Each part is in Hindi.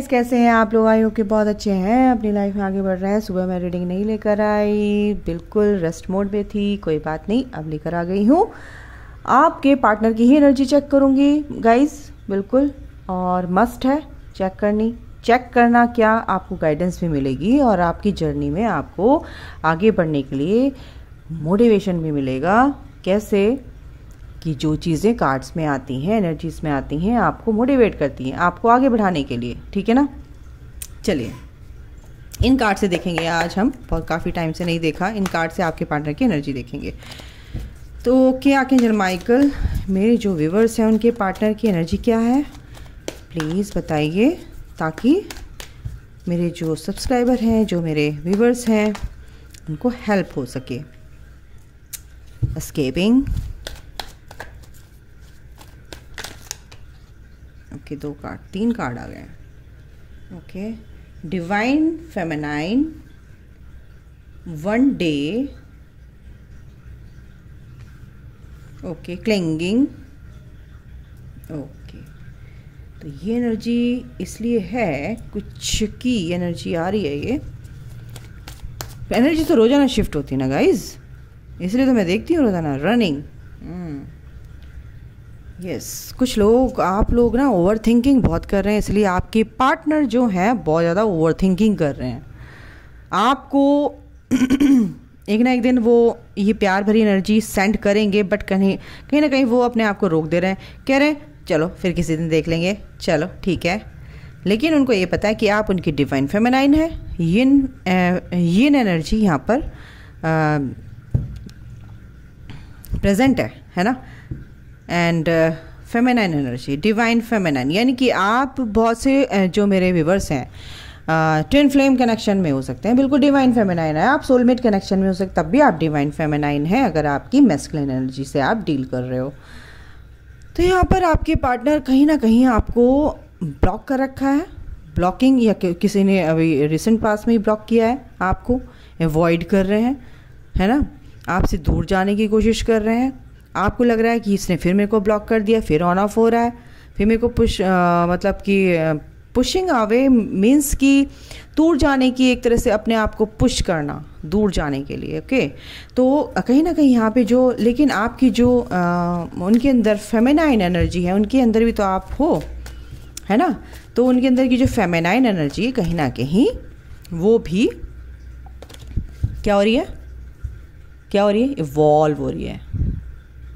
गाइस कैसे हैं आप लोग? आई हो कि बहुत अच्छे हैं। अपनी लाइफ में आगे बढ़ रहे हैं। सुबह मैं रीडिंग नहीं लेकर आई। बिल्कुल रेस्ट मोड में थी। कोई बात नहीं, अब लेकर आ गई हूँ। आपके पार्टनर की ही एनर्जी चेक करूँगी। गाइस बिल्कुल। और मस्ट है चेक करनी। चेक करना क्या आपको गाइडेंस भी मिलेगी और आपकी जर्नी में आपको आगे बढ़ने के लिए मोटिवेशन भी मिलेगा। कैसे? कि जो चीज़ें कार्ड्स में आती हैं एनर्जीज में आती हैं, आपको मोटिवेट करती हैं, आपको आगे बढ़ाने के लिए, ठीक है ना? चलिए, इन कार्ड से देखेंगे, आज हम बहुत काफ़ी टाइम से नहीं देखा, इन कार्ड से आपके पार्टनर की एनर्जी देखेंगे। तो क्या आर्केंजल माइकल मेरे जो व्यूवर्स हैं, उनके पार्टनर की एनर्जी क्या है? प्लीज़ बताइए, ताकि मेरे जो सब्सक्राइबर हैं, जो मेरे व्यूवर्स हैं, उनको हेल्प हो सके। Escaping ओके दो कार्ड, तीन कार्ड आ गए okay divine feminine one day okay clinging okay तो ये एनर्जी इसलिए है, कुछ की एनर्जी आ रही है ये। एनर्जी तो रोज़ाना शिफ्ट होती है ना गाइज़ इसलिए तो मैं देखती हूँ रोज़ाना रनिंग यस कुछ लोग, आप लोग ना ओवर थिंकिंग बहुत कर रहे हैं, इसलिए आपके पार्टनर जो हैं, बहुत ज़्यादा ओवर थिंकिंग कर रहे हैं। आपको एक ना एक दिन वो ये प्यार भरी एनर्जी सेंड करेंगे बट कहीं कहीं ना कहीं वो अपने आप को रोक दे रहे हैं। कह रहे हैं, चलो, फिर किसी दिन देख लेंगे। चलो, ठीक है। लेकिन उनको ये पता है कि आप उनकी डिवाइन फेमेनाइन है। यिन यिन एनर्जी यहाँ पर प्रेजेंट है है ना? And feminine energy divine feminine यानी कि आप बहुत से जो मेरे व्यूवर्स हैं ट्विन फ्लेम कनेक्शन में हो सकते हैं। बिल्कुल डिवाइन फेमिनाइन है। आप सोलमेट कनेक्शन में हो सकते, तब भी आप डिवाइन फेमिनाइन है, अगर आपकी मेस्कुलिन एनर्जी से आप डील कर रहे हो। तो यहाँ पर आपके पार्टनर कहीं ना कहीं आपको ब्लॉक कर रखा है। ब्लॉकिंग या किसी ने अभी रिसेंट पास में ही ब्लॉक किया है आपको। अवॉइड कर रहे हैं, है ना? आपसे दूर जाने की कोशिश कर रहे हैं। आपको लग रहा है कि इसने फिर मेरे को ब्लॉक कर दिया फिर ऑन ऑफ़ हो रहा है। फिर मेरे को पुश आ, मतलब कि पुशिंग अवे मीन्स कि दूर जाने की एक तरह से अपने आप को पुश करना दूर जाने के लिए ओके तो कहीं ना कहीं यहाँ पे जो लेकिन आपकी जो आ, उनके अंदर फेमेनाइन एनर्जी है उनके अंदर भी तो आप हो है ना? तो उनके अंदर की जो फेमेनाइन एनर्जी है कहीं ना कहीं वो भी क्या हो रही है? क्या हो रही है? इवॉल्व हो रही है।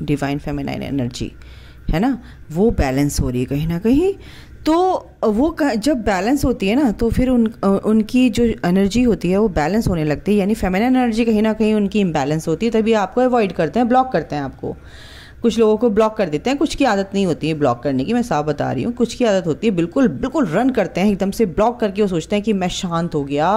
डिवाइन फेमिनाइन एनर्जी है ना? वो बैलेंस हो रही है कहीं ना कहीं। तो वो जब बैलेंस होती है ना तो फिर उन उनकी जो एनर्जी होती है, वो बैलेंस होने लगती है। यानी फेमिनाइन एनर्जी कहीं ना कहीं उनकी इम्बैलेंस होती है, तभी आपको अवॉइड करते हैं ब्लॉक करते हैं आपको। कुछ लोगों को ब्लॉक कर देते हैं। कुछ की आदत नहीं होती है ब्लॉक करने की, मैं साफ़ बता रही हूँ। कुछ की आदत होती है, बिल्कुल बिल्कुल रन करते हैं, एकदम से ब्लॉक करके वो सोचते हैं कि मैं शांत हो गया,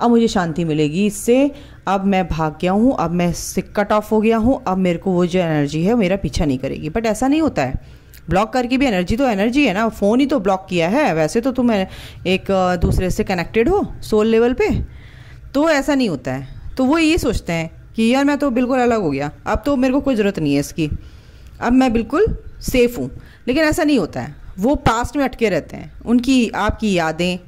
अब मुझे शांति मिलेगी इससे, अब मैं भाग गया हूँ, अब मैं इससे कट ऑफ़ हो गया हूँ, अब मेरे को वो जो एनर्जी है मेरा पीछा नहीं करेगी। बट ऐसा नहीं होता है। ब्लॉक करके भी एनर्जी तो एनर्जी है ना फ़ोन ही तो ब्लॉक किया है। वैसे तो तुम एक दूसरे से कनेक्टेड हो सोल लेवल पे तो ऐसा नहीं होता है। तो वो ये सोचते हैं कि यार मैं तो बिल्कुल अलग हो गया, अब तो मेरे को कोई ज़रूरत नहीं है इसकी। अब मैं बिल्कुल सेफ़ हूँ। लेकिन ऐसा नहीं होता है। वो पास्ट में अटके रहते हैं। उनकी, आपकी यादें,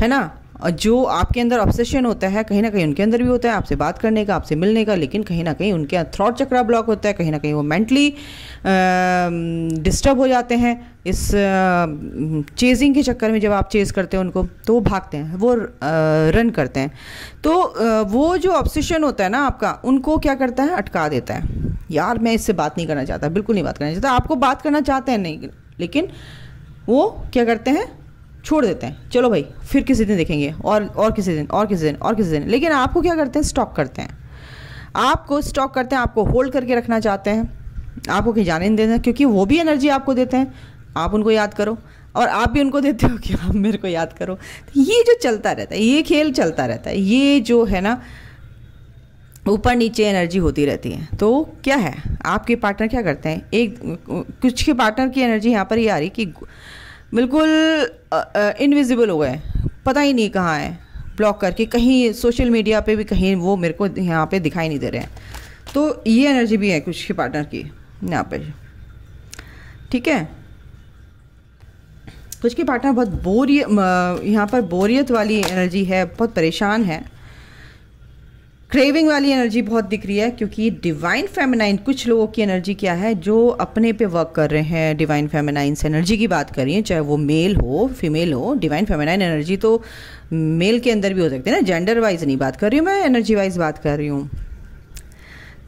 है ना? जो आपके अंदर ऑब्सेशन होता है, कहीं ना कहीं उनके अंदर भी होता है, आपसे बात करने का, आपसे मिलने का, लेकिन कहीं ना कहीं उनके थ्रॉट चक्रा ब्लॉक होता है, कहीं ना कहीं वो मेंटली डिस्टर्ब हो जाते हैं। इस चेजिंग के चक्कर में जब आप चेज़ करते हैं उनको तो वो भागते हैं, वो रन करते हैं। तो वो जो ऑब्सेशन होता है ना आपका, उनको क्या करता है? अटका देता है। यार, मैं इससे बात नहीं करना चाहता, बिल्कुल नहीं बात करना चाहता। आपको बात करना चाहते हैं, नहीं, लेकिन वो क्या करते हैं? छोड़ देते हैं। चलो भाई, फिर किसी दिन देखेंगे, और और किसी दिन, और किसी दिन, और किसी दिन। लेकिन आपको क्या करते हैं? स्टॉक करते हैं। आपको स्टॉक करते हैं, आपको होल्ड करके रखना चाहते हैं। आपको कहीं जाने नहीं देते क्योंकि वो भी एनर्जी आपको देते हैं। आप उनको याद करो, और आप भी उनको देते हो कि आप मेरे को याद करो। तो ये जो चलता रहता है, ये खेल चलता रहता है, ये जो है ना ऊपर नीचे एनर्जी होती रहती है। तो क्या है? आपके पार्टनर क्या करते हैं? एक, कुछ के पार्टनर की एनर्जी यहाँ पर ये आ रही कि बिल्कुल इनविजिबल हो गए। पता ही नहीं कहाँ है। ब्लॉक करके कहीं सोशल मीडिया पे भी कहीं वो मेरे को यहाँ पे दिखाई नहीं दे रहे हैं। तो ये एनर्जी भी है कुछ के पार्टनर की, यहाँ पर ठीक है? कुछ के पार्टनर बहुत बोरियत यहाँ पर बोरियत वाली एनर्जी है, बहुत परेशान है। क्रेविंग वाली एनर्जी बहुत दिख रही है क्योंकि डिवाइन फेमिनाइन कुछ लोगों की एनर्जी क्या है, जो अपने पे वर्क कर रहे हैं डिवाइन फेमिनाइन एनर्जी की बात करिए चाहे वो मेल हो फीमेल हो डिवाइन फेमिनाइन एनर्जी तो मेल के अंदर भी हो सकती है ना? जेंडर वाइज नहीं बात कर रही हूँ मैं एनर्जी वाइज बात कर रही हूँ।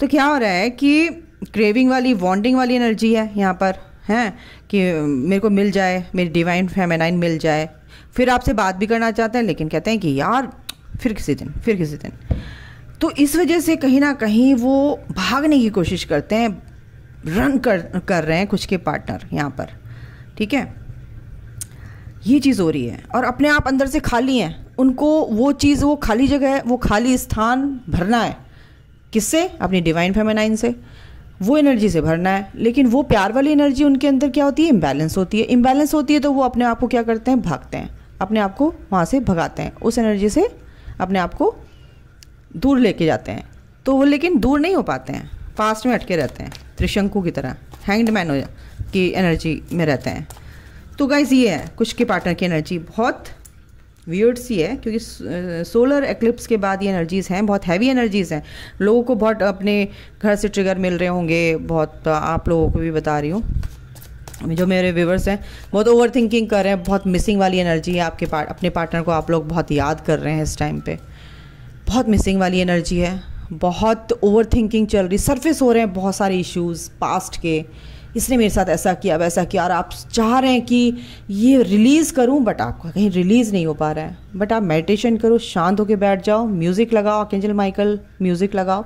तो क्या हो रहा है कि क्रेविंग वाली वॉन्टिंग वाली एनर्जी है यहाँ पर, हैं? कि मेरे को मिल जाए, मेरी डिवाइन फेमिनाइन मिल जाए। फिर आपसे बात भी करना चाहते हैं, लेकिन कहते हैं कि यार, फिर किसी दिन, फिर किसी दिन। तो इस वजह से कहीं ना कहीं वो भागने की कोशिश करते हैं रन कर कर रहे हैं कुछ के पार्टनर यहाँ पर, ठीक है? ये चीज़ हो रही है और अपने आप अंदर से खाली हैं। उनको वो चीज़, वो खाली जगह है, वो खाली स्थान भरना है। किससे? अपनी डिवाइन फेमेनाइन से। वो एनर्जी से भरना है, लेकिन वो प्यार वाली एनर्जी उनके अंदर क्या होती है? इम्बैलेंस होती है। इम्बैलेंस होती है तो वो अपने आप को क्या करते हैं? भागते हैं। अपने आप को वहाँ से भगाते हैं। उस एनर्जी से अपने आप को दूर लेके जाते हैं। तो वो लेकिन दूर नहीं हो पाते हैं। पास्ट में अटके रहते हैं। त्रिशंकु की तरह। हैंग्ड मैन की एनर्जी में रहते हैं। तो गाइज़ ये है। कुछ के पार्टनर की एनर्जी बहुत वियर्ड सी है, क्योंकि सोलर एक्लिप्स के बाद ये एनर्जीज़ हैं। बहुत हैवी एनर्जीज़ हैं। लोगों को बहुत अपने घर से ट्रिगर मिल रहे होंगे। बहुत आप लोगों को भी बता रही हूँ। जो मेरे व्यूवर्स हैं, बहुत ओवर थिंकिंग कर रहे हैं। बहुत मिसिंग वाली एनर्जी है आपके पार्ट अपने पार्टनर को आप लोग बहुत याद कर रहे हैं इस टाइम पे। बहुत मिसिंग वाली एनर्जी है। बहुत ओवर थिंकिंग चल रही सरफेस हो रहे हैं बहुत सारे इश्यूज़ पास्ट के। इसने मेरे साथ ऐसा किया, वैसा किया और आप चाह रहे हैं कि ये रिलीज़ करूँ बट आपका कहीं रिलीज़ नहीं हो पा रहा है। बट आप मेडिटेशन करो, शांत होकर बैठ जाओ म्यूज़िक लगाओ अकेंजल माइकल म्यूज़िक लगाओ,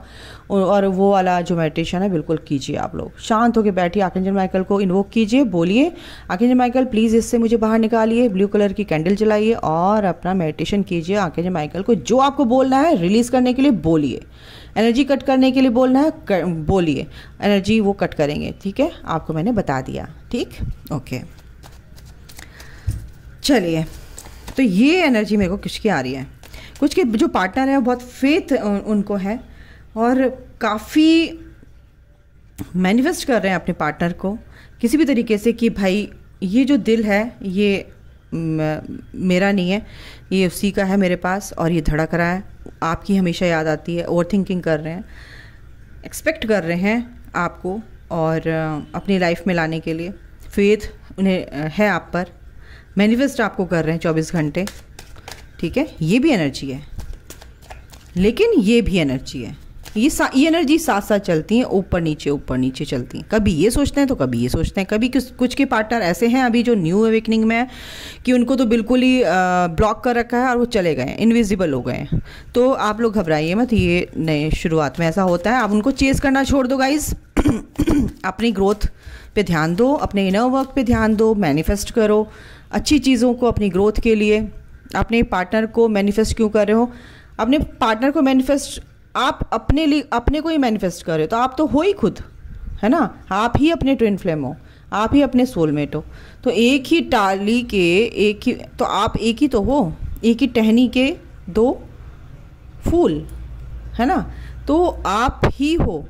और वो वाला जो मेडिटेशन है, बिल्कुल कीजिए आप लोग। शांत होकर बैठिए आकेंजल माइकल को इन्वोक कीजिए, बोलिए आकेंजल माइकल प्लीज़ इससे मुझे बाहर निकालिए ब्लू कलर की कैंडल जलाइए, और अपना मेडिटेशन कीजिए आकेंजल माइकल को। जो आपको बोलना है रिलीज़ करने के लिए बोलिए। एनर्जी कट करने के लिए बोलना है बोलिए। एनर्जी वो कट करेंगे, ठीक है? आपको मैंने बता दिया, ठीक? ओके चलिए। तो ये एनर्जी मेरे को कुछ की आ रही है। कुछ के जो पार्टनर है बहुत फेथ उनको है। और काफ़ी मैनिफेस्ट कर रहे हैं अपने पार्टनर को, किसी भी तरीके से कि भाई, ये जो दिल है, ये मेरा नहीं है, ये उसी का है मेरे पास और ये धड़क रहा है। आपकी हमेशा याद आती है ओवर थिंकिंग कर रहे हैं। एक्सपेक्ट कर रहे हैं आपको और, अपनी लाइफ में लाने के लिए। फेथ उन्हें, है आप पर। मैनिफेस्ट आपको कर रहे हैं चौबीस घंटे ठीक है? ये भी एनर्जी है। लेकिन ये भी एनर्जी है। ये सा, ये एनर्जी साथ साथ चलती हैं ऊपर नीचे ऊपर नीचे चलती हैं। कभी ये सोचते हैं तो कभी ये सोचते हैं। कभी कुछ कुछ के पार्टनर ऐसे हैं अभी जो न्यू अवेकनिंग में है कि उनको तो बिल्कुल ही ब्लॉक कर रखा है और वो चले गए इनविजिबल हो गए हैं। तो आप लोग घबराइए मत ये नए शुरुआत में ऐसा होता है। आप उनको चेस करना छोड़ दो गाइज़ अपनी ग्रोथ पे ध्यान दो अपने इनर वर्क पे ध्यान दो मैनिफेस्ट करो। अच्छी चीज़ों को अपनी ग्रोथ के लिए, अपने पार्टनर को मैनिफेस्ट क्यों कर रहे हो? अपने पार्टनर को मैनिफेस्ट आप अपने लिए, अपने को ही मैनिफेस्ट कर रहे हो तो आप तो हो ही खुद, है ना? आप ही अपने ट्विन फ्लेम हो, आप ही अपने सोलमेट हो। तो एक ही टाली के, एक ही तो आप एक ही तो हो, एक ही टहनी के दो फूल, है ना? तो आप ही हो,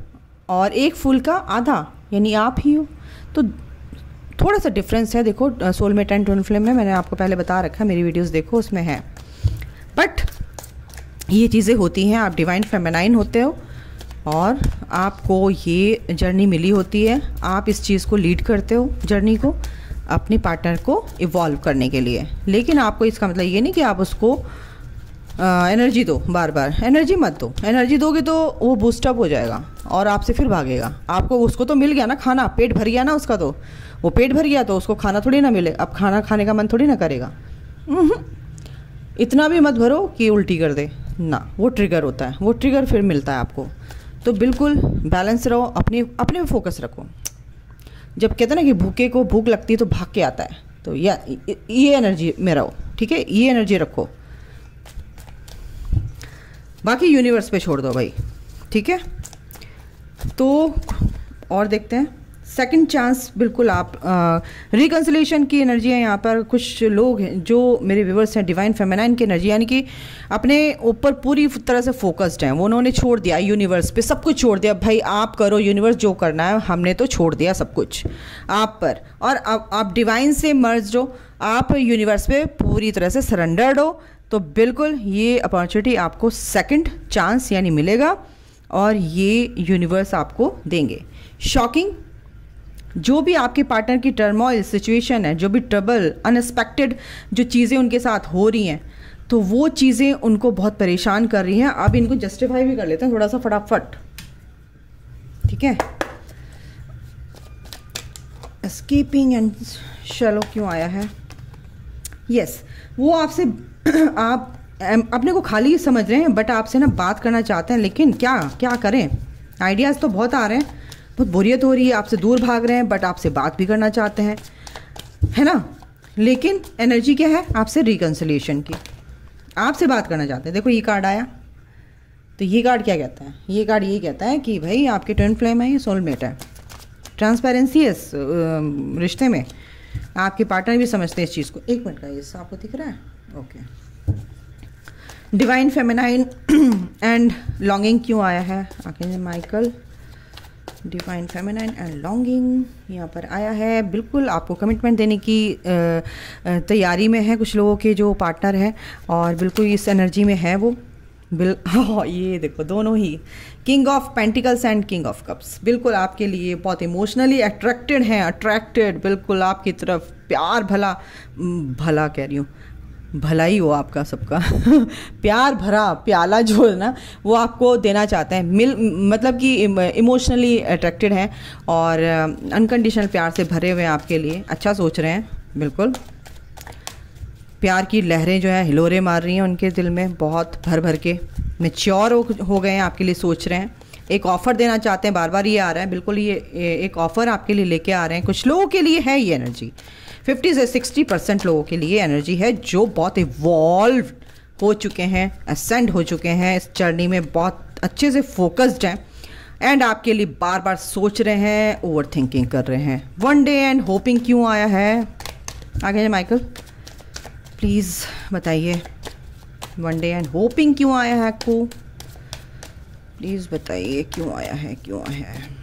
और एक फूल का आधा, यानी आप ही हो। तो थोड़ा सा डिफरेंस है। देखो सोलमेट एंड ट्विन फ्लेम में मैंने आपको पहले बता रखा है, मेरी वीडियोस देखो, उसमें है। बट ये चीज़ें होती हैं, आप डिवाइन फेमेनाइन होते हो, और आपको ये जर्नी मिली होती है। आप इस चीज़ को लीड करते हो जर्नी को, अपने पार्टनर को इवॉल्व करने के लिए। लेकिन आपको इसका मतलब ये नहीं कि आप उसको एनर्जी दो बार बार एनर्जी मत दो। एनर्जी दोगे तो वो बूस्टअप हो जाएगा और आपसे फिर भागेगा। आपको उसको तो मिल गया ना खाना, पेट भर गया ना उसका तो। वो पेट भर गया तो उसको खाना थोड़ी ना मिले। अब खाना खाने का मन थोड़ी ना करेगा। इतना भी मत भरो कि उल्टी कर दे। ना, वो ट्रिगर होता है। वो ट्रिगर फिर मिलता है आपको। तो बिल्कुल बैलेंस रहो, अपने अपने पे फोकस रखो। जब कहते हैं ना कि भूखे को भूख लगती है तो भाग के आता है। तो या, ये एनर्जी में रहो, ठीक है? ये एनर्जी रखो। बाकी यूनिवर्स पे छोड़ दो भाई। ठीक है? तो और देखते हैं। सेकंड चांस बिल्कुल आप रिकन्सिलेशन की एनर्जी है यहाँ पर। कुछ लोग हैं जो मेरे व्यूवर्स हैं डिवाइन फेमेनाइन की एनर्जी यानी कि अपने ऊपर पूरी तरह से फोकस्ड हैं। वो उन्होंने छोड़ दिया यूनिवर्स पे सब कुछ छोड़ दिया। भाई आप करो यूनिवर्स जो करना है हमने तो छोड़ दिया सब कुछ। आप पर। और आप, आप डिवाइन से मर्ज हो आप यूनिवर्स पे पूरी तरह से सरेंडर्ड हो। तो बिल्कुल ये अपॉर्चुनिटी आपको सेकंड चांस यानी मिलेगा और ये यूनिवर्स आपको देंगे। शॉकिंग जो भी आपके पार्टनर की टर्मोइल सिचुएशन है जो भी ट्रबल अनएक्सपेक्टेड जो चीज़ें उनके साथ हो रही हैं तो वो चीज़ें उनको बहुत परेशान कर रही हैं। अब इनको जस्टिफाई भी कर लेते हैं थोड़ा सा फटाफट। ठीक है? स्कीपिंग एंड शलो क्यों आया है? यस yes, वो आपसे आप अपने को खाली समझ रहे हैं बट आपसे ना बात करना चाहते हैं, लेकिन क्या क्या करें? आइडियाज़ तो बहुत आ रहे हैं। बहुत बोरियत हो रही है, आपसे दूर भाग रहे हैं बट आपसे बात भी करना चाहते हैं। है ना? लेकिन एनर्जी क्या है? आपसे रिकन्सलेशन की। आपसे बात करना चाहते हैं। देखो, ये कार्ड आया। तो ये कार्ड क्या कहता है? ये कार्ड ये कहता है कि भाई, आपके ट्विन फ्लेम है, ये सोलमेट है। ट्रांसपेरेंसी है रिश्ते में। आपके पार्टनर भी समझते हैं इस चीज़ को। एक मिनट का, ये आपको दिख रहा है? Okay divine feminine and longing क्यों आया है? आखिर Michael divine feminine and longing यहाँ पर आया है। बिल्कुल आपको कमिटमेंट देने की तैयारी में है कुछ लोगों के जो पार्टनर हैं और बिल्कुल इस एनर्जी में है वो। बिल हाँ ये देखो दोनों ही। King of pentacles and king of cups बिल्कुल आपके लिए बहुत इमोशनली अट्रैक्टेड हैं अट्रैक्टेड बिल्कुल आपकी तरफ़ प्यार भला भला कह रही हूँ। भलाई हो आपका सबका। प्यार भरा, प्याला जो है ना, वो आपको देना चाहते हैं। मिल मतलब कि इमोशनली अट्रैक्टेड हैं और अनकंडीशनल प्यार से भरे हुए हैं आपके लिए। अच्छा सोच रहे हैं, बिल्कुल। प्यार की लहरें जो है, हिलोरे मार रही हैं उनके दिल में, बहुत भर भर के। मेच्योर हो गए हैं, आपके लिए सोच रहे हैं। एक ऑफ़र देना चाहते हैं, बार बार ये आ रहा है, बिल्कुल ये एक ऑफ़र आपके लिए लेके आ रहे हैं। कुछ लोगों के लिए है ये एनर्जी फिफ्टी से सिक्सटी परसेंट लोगों के लिए एनर्जी है, जो बहुत इवॉल्व हो चुके हैं असेंड हो चुके हैं, इस जर्नी में बहुत अच्छे से फोकस्ड हैं। एंड आपके लिए बार बार सोच रहे हैं ओवर थिंकिंग कर रहे हैं। वन डे एंड होपिंग क्यों आया है? आगे माइकल प्लीज़ बताइए। वन डे एंड होपिंग क्यों आया है आपको? प्लीज़ बताइए क्यों आया है, क्यों आया है?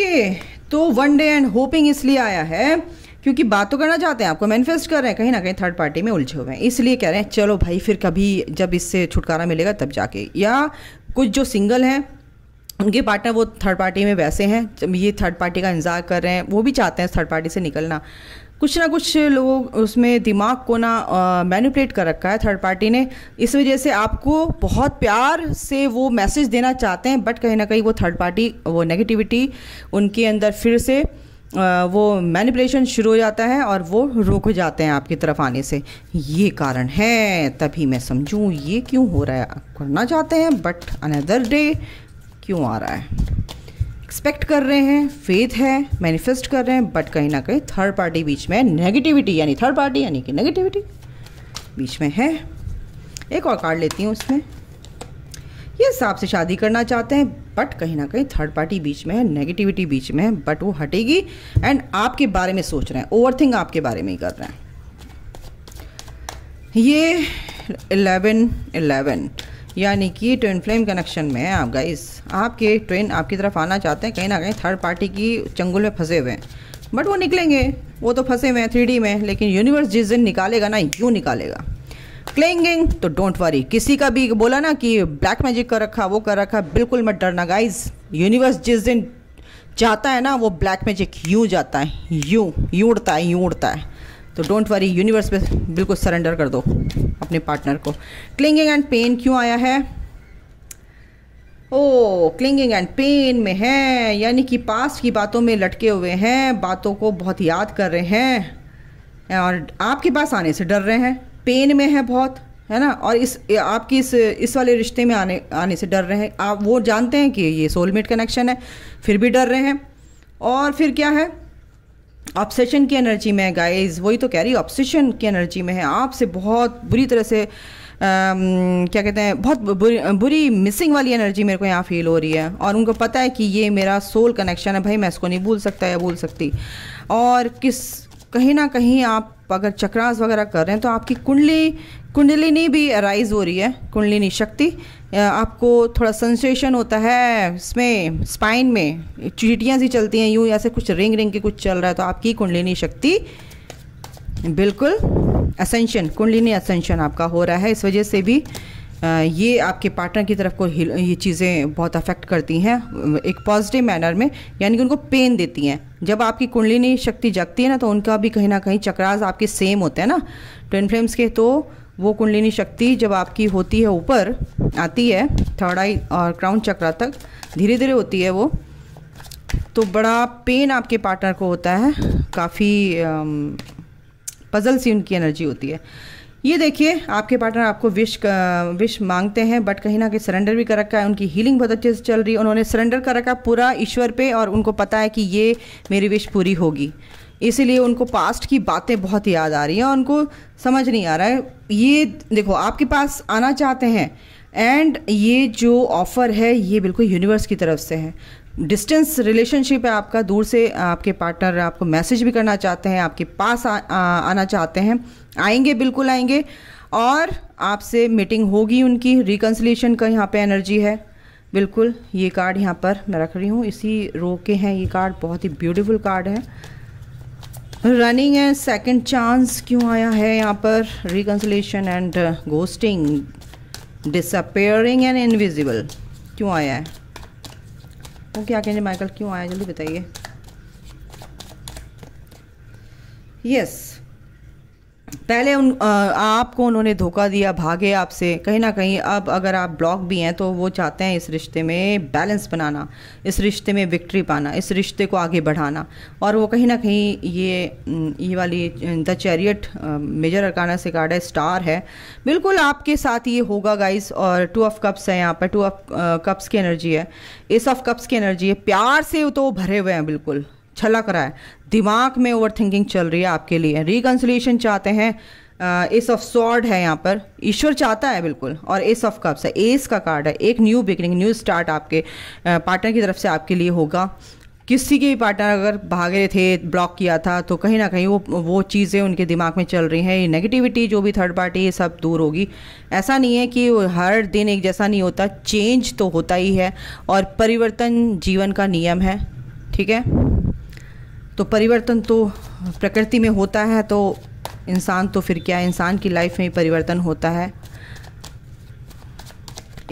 ओके तो वन डे एंड होपिंग इसलिए आया है, क्योंकि बात तो करना चाहते हैं, आपको मैनिफेस्ट कर रहे हैं, कहीं ना कहीं थर्ड पार्टी में उलझे हुए हैं। इसलिए कह रहे हैं, चलो भाई, फिर कभी जब इससे छुटकारा मिलेगा, तब जाके। या कुछ जो सिंगल हैं, उनके पार्टनर वो थर्ड पार्टी में वैसे हैं, जब ये थर्ड पार्टी का इंतज़ार कर रहे हैं, वो भी चाहते हैं थर्ड पार्टी से निकलना। कुछ ना कुछ लोग, उसमें दिमाग को ना मैनिपुलेट कर रखा है थर्ड पार्टी ने। इस वजह से आपको बहुत प्यार से वो मैसेज देना चाहते हैं बट कहीं ना कहीं वो थर्ड पार्टी वो नेगेटिविटी उनके अंदर फिर से वो मैनिपुलेशन शुरू हो जाता है और वो रुक जाते हैं आपकी तरफ़ आने से। ये कारण है, तभी मैं समझूँ ये क्यों हो रहा है। करना चाहते हैं बट अनदर डे क्यों आ रहा है? एक्सपेक्ट कर रहे हैं फेथ है मैनिफेस्ट कर रहे हैं बट कहीं ना कहीं थर्ड पार्टी बीच में नेगेटिविटी यानी थर्ड पार्टी यानी कि नेगेटिविटी बीच में है। एक और कार्ड लेती हूँ उसमें ये साहब से शादी करना चाहते हैं बट कहीं ना कहीं थर्ड पार्टी बीच में है नेगेटिविटी बीच में है बट वो हटेगी एंड आपके बारे में सोच रहे हैं ओवर थिंक आपके बारे में ही कर रहे हैं। ये इलेवन इलेवन यानी कि ट्विन फ्लेम कनेक्शन में आप गाइस आपके ट्विन आपकी तरफ़ आना चाहते हैं, कहीं ना कहीं थर्ड पार्टी की चंगुल में फंसे हुए हैं। बट वो निकलेंगे। वो तो फंसे हुए हैं थ्री में, लेकिन यूनिवर्स जिस दिन निकालेगा ना, यूँ निकालेगा। क्लेंगिंग तो डोंट वरी किसी का भी बोला ना कि ब्लैक मैजिक कर रखा, वो कर रखा, बिल्कुल मत डरना गाइज़ यूनिवर्स जिस दिन जाता है ना, वो ब्लैक मैजिक यूँ जाता है। यूँ यूँ उड़ता है, यूँ उड़ता है। तो डोंट वरी यूनिवर्स पे बिल्कुल सरेंडर कर दो अपने पार्टनर को। क्लिंगिंग एंड पेन क्यों आया है? ओ क्लिंगिंग एंड पेन में है, यानी कि पास्ट की बातों में लटके हुए हैं, बातों को बहुत याद कर रहे हैं, और आपके पास आने से डर रहे हैं पेन में है बहुत, है ना? और इस, आपकी इस इस वाले रिश्ते में आने आने से डर रहे हैं। आप वो जानते हैं कि ये सोलमेट कनेक्शन है, फिर भी डर रहे हैं, और फिर क्या है? ऑब्सेशन की एनर्जी में है गाइस वही तो कह रही ऑब्सेशन की एनर्जी में है. आपसे बहुत बुरी तरह से Um, क्या कहते हैं बहुत बुरी बुरी मिसिंग वाली एनर्जी मेरे को यहाँ फील हो रही है. और उनको पता है कि ये मेरा सोल कनेक्शन है भाई मैं इसको नहीं भूल सकता या भूल सकती. और किस कहीं ना कहीं आप अगर चक्रास वगैरह कर रहे हैं तो आपकी कुंडली कुंडलिनी भी अराइज हो रही है कुंडलिनी शक्ति. आपको थोड़ा सेंसेशन होता है इसमें स्पाइन में, चीटियाँ सी चलती हैं, यूँ या ऐसे कुछ रिंग रिंग के कुछ चल रहा है तो आपकी कुंडलिनी शक्ति बिल्कुल असेंशन कुंडलिनी असेंशन आपका हो रहा है। इस वजह से भी ये आपके पार्टनर की तरफ़ को ये चीज़ें बहुत अफेक्ट करती हैं, एक पॉजिटिव मैनर में, यानी कि उनको पेन देती हैं। जब आपकी कुंडलिनी शक्ति जगती है ना तो उनका भी कहीं ना कहीं चक्रास आपके सेम होते हैं ना ट्विन फ्लेम्स के तो वो कुंडलिनी शक्ति जब आपकी होती है ऊपर, आती है थर्ड आई और क्राउन चक्रा तक धीरे धीरे होती है वो तो बड़ा पेन आपके पार्टनर को होता है। काफ़ी पज़ल सी उनकी एनर्जी होती है। ये देखिए, आपके पार्टनर आपको विश विश मांगते हैं बट कहीं ना कहीं सरेंडर भी कर रखा है। उनकी हीलिंग बहुत अच्छे से चल रही है। उन्होंने सरेंडर कर रखा पूरा ईश्वर पे और उनको पता है कि ये मेरी विश पूरी होगी। इसीलिए उनको पास्ट की बातें बहुत याद आ रही हैं उनको समझ नहीं आ रहा है। ये देखो आपके पास आना चाहते हैं एंड ये जो ऑफ़र है ये बिल्कुल यूनिवर्स की तरफ़ से है। डिस्टेंस रिलेशनशिप है आपका दूर से आपके पार्टनर आपको मैसेज भी करना चाहते हैं आपके पास आ, आ, आना चाहते हैं। आएँगे बिल्कुल आएँगे। और आपसे मीटिंग होगी उनकी रिकन्सलेशन का यहाँ पे एनर्जी है। बिल्कुल ये कार्ड यहाँ पर मैं रख रही हूँ। इसी रो के हैं ये कार्ड बहुत ही ब्यूटीफुल कार्ड है। रनिंग एंड सेकंड चांस क्यों आया है यहाँ पर? Reconciliation and ghosting disappearing and invisible क्यों आया है? वो क्या कहेंगे माइकल क्यों आया? जल्दी बताइए. यस पहले उन आपको उन्होंने धोखा दिया, भागे आपसे। कहीं ना कहीं अब अगर आप ब्लॉक भी हैं तो वो चाहते हैं इस रिश्ते में बैलेंस बनाना, इस रिश्ते में विक्ट्री पाना, इस रिश्ते को आगे बढ़ाना। और वो कहीं ना कहीं ये ये वाली द चैरियट मेजर अरकाना से कार्ड है स्टार है। बिल्कुल आपके साथ ये होगा गाइस और टू ऑफ़ कप्स है यहाँ पर टू ऑफ़ कप्स की एनर्जी है। एस ऑफ़ कप्स की एनर्जी है। प्यार से तो भरे हुए हैं, बिल्कुल। छलक रहा है। दिमाग में ओवर थिंकिंग चल रही है आपके लिए। रिकन्सलेशन चाहते हैं एस ऑफ़ सॉर्ड है यहाँ पर। ईश्वर चाहता है बिल्कुल, और एस ऑफ़ कप्स है। एस का कार्ड है। एक न्यू बिगनिंग न्यू स्टार्ट आपके पार्टनर की तरफ़ से आपके लिए होगा। किसी के भी पार्टनर अगर भागे थे ब्लॉक किया था तो कहीं ना कहीं वो वो चीज़ें उनके दिमाग में चल रही हैं। ये नेगेटिविटी जो भी थर्ड पार्टी ये सब दूर होगी। ऐसा नहीं है कि हर दिन एक जैसा नहीं होता। चेंज तो होता ही है, और परिवर्तन जीवन का नियम है। ठीक है? तो परिवर्तन तो प्रकृति में होता है तो इंसान तो फिर क्या, इंसान की लाइफ में परिवर्तन होता है।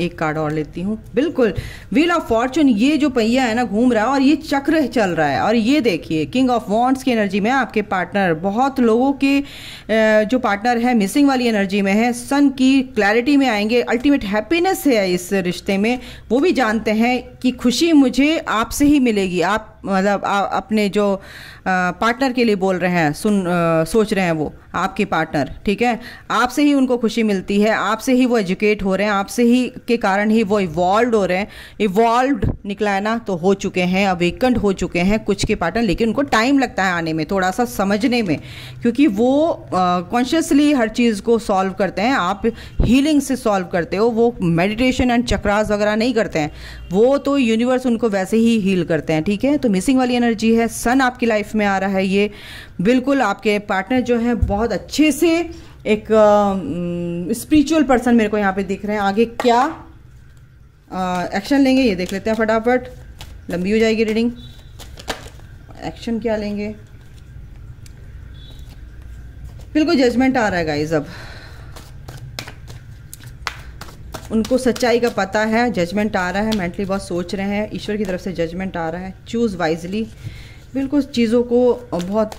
एक कार्ड और लेती हूँ। बिल्कुल व्हील ऑफ़ फॉर्चून ये जो पहिया है ना, घूम रहा है और ये चक्र चल रहा है। और ये देखिए किंग ऑफ़ वॉन्ट्स की एनर्जी में आपके पार्टनर बहुत लोगों के जो पार्टनर है मिसिंग वाली एनर्जी में है। सन की क्लैरिटी में आएँगे अल्टीमेट हैप्पीनेस है इस रिश्ते में। वो भी जानते हैं कि खुशी मुझे आपसे ही मिलेगी, आप मतलब अपने जो पार्टनर के लिए बोल रहे हैं सुन आ, सोच रहे हैं वो आपके पार्टनर ठीक है? आपसे ही उनको खुशी मिलती है आपसे ही वो एजुकेट हो रहे हैं आपसे ही के कारण ही वो इवॉल्व हो रहे हैं। इवॉल्व निकला है ना तो हो चुके हैं अवेकेंड हो चुके हैं कुछ के पार्टनर लेकिन उनको टाइम लगता है आने में थोड़ा सा समझने में। क्योंकि वो कॉन्शियसली हर चीज़ को सॉल्व करते हैं आप हीलिंग से सॉल्व करते हो वो मेडिटेशन एंड चक्रास वगैरह नहीं करते हैं। वो तो यूनिवर्स उनको वैसे ही हील करते हैं ठीक है? तो मिसिंग वाली एनर्जी है सन आपकी लाइफ में आ रहा है ये। बिल्कुल आपके पार्टनर जो है बहुत अच्छे से एक स्पिरिचुअल uh, पर्सन मेरे को यहाँ पे दिख रहे हैं। आगे क्या एक्शन uh, लेंगे ये देख लेते हैं फटाफट। लंबी हो जाएगी रीडिंग एक्शन क्या लेंगे? बिल्कुल जजमेंट आ रहा है गाइज़ अब। उनको सच्चाई का पता है जजमेंट आ रहा है मेंटली बहुत सोच रहे हैं, ईश्वर की तरफ़ से जजमेंट आ रहा है चूज़ वाइजली बिल्कुल चीज़ों को बहुत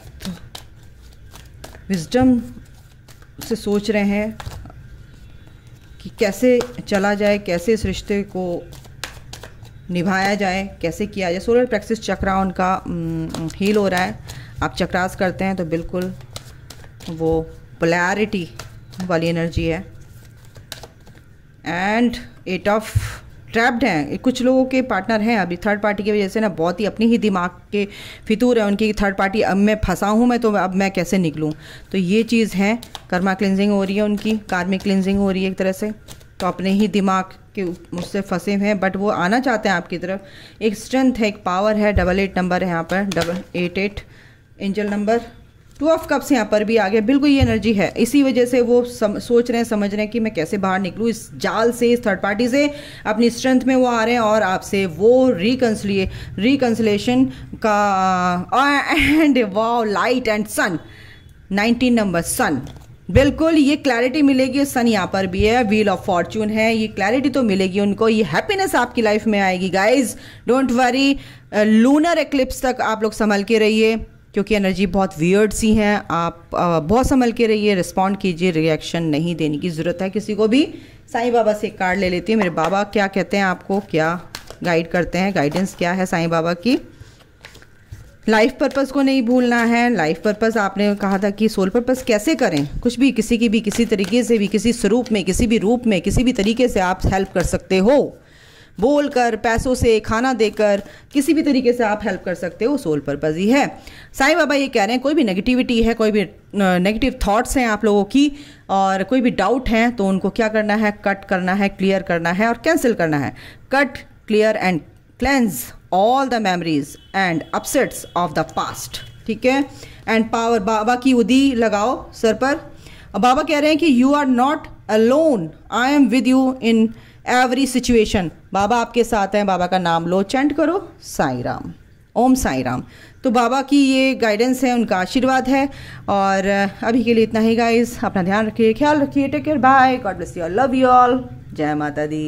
विजडम से सोच रहे हैं कि कैसे चला जाए, कैसे इस रिश्ते को निभाया जाए, कैसे किया जाए। सोलर प्रैक्टिस चक्रा उनका हील हो रहा है। आप चक्रास करते हैं तो बिल्कुल वो पोलैरिटी वाली एनर्जी है। एंड एट ऑफ़ ट्रैप्ड हैं। कुछ लोगों के पार्टनर हैं, अभी थर्ड पार्टी की वजह से ना बहुत ही अपनी ही दिमाग के फितूर है, उनकी थर्ड पार्टी अब मैं फंसा हूँ मैं तो अब मैं कैसे निकलूँ? तो ये चीज़ है कर्मा क्लिनजिंग हो रही है उनकी कार्मिक क्लिनजिंग हो रही है एक तरह से। तो अपने ही दिमाग के मुझसे फंसे हुए हैं बट वो आना चाहते हैं आपकी तरफ़। एक स्ट्रेंथ है, एक पावर है डबल एट नंबर है यहाँ पर double eight eight angel number two of cups यहाँ पर भी आ गया बिल्कुल ये एनर्जी है। इसी वजह से वो सम, सोच रहे हैं समझ रहे हैं कि मैं कैसे बाहर निकलूँ। इस जाल से इस थर्ड पार्टी से अपनी स्ट्रेंथ में वो आ रहे हैं और आपसे वो रिकन्सलिए रिकन्सलेशन का and wow light and sun 19 number sun बिल्कुल ये क्लैरिटी मिलेगी सन यहाँ पर भी है। व्हील ऑफ़ फॉर्चून है। ये क्लैरिटी तो मिलेगी उनको। ये हैप्पीनेस आपकी लाइफ में आएगी। Guys don't worry lunar eclipse तक आप लोग संभल के रहिए। क्योंकि एनर्जी बहुत वियर्ड सी हैं, आप बहुत संभल के रहिए रिस्पॉन्ड कीजिए रिएक्शन नहीं देने की ज़रूरत है। किसी को भी साईं बाबा से कार्ड ले लेती हूँ। मेरे बाबा क्या कहते हैं आपको, क्या गाइड करते हैं गाइडेंस क्या है साईं बाबा की? लाइफ पर्पस को नहीं भूलना है। लाइफ पर्पस आपने कहा था कि सोल पर्पस कैसे करें? कुछ भी, किसी की भी, किसी तरीके से भी, किसी स्वरूप में, किसी भी रूप में, किसी भी तरीके से आप हेल्प कर सकते हो। बोल कर पैसों से खाना देकर, किसी भी तरीके से आप हेल्प कर सकते हो सोल पर्पज़ ही है। साईं बाबा ये कह रहे हैं, कोई भी नेगेटिविटी है, कोई भी नेगेटिव थॉट्स हैं आप लोगों की, और कोई भी डाउट हैं तो उनको क्या करना है? कट करना है क्लियर करना है, और कैंसिल करना है। Cut clear and cleanse all the memories and upsets of the past ठीक है? एंड पावर बाबा की उदी लगाओ सर पर। बाबा कह रहे हैं कि you are not alone I am with you in every situation बाबा आपके साथ हैं, बाबा का नाम लो चैंट करो साई राम ओम साई राम तो बाबा की ये गाइडेंस है, उनका आशीर्वाद है। और अभी के लिए इतना ही गाइस अपना ध्यान रखिए, ख्याल रखिए। Take care bye God bless you all love you all जय माता दी।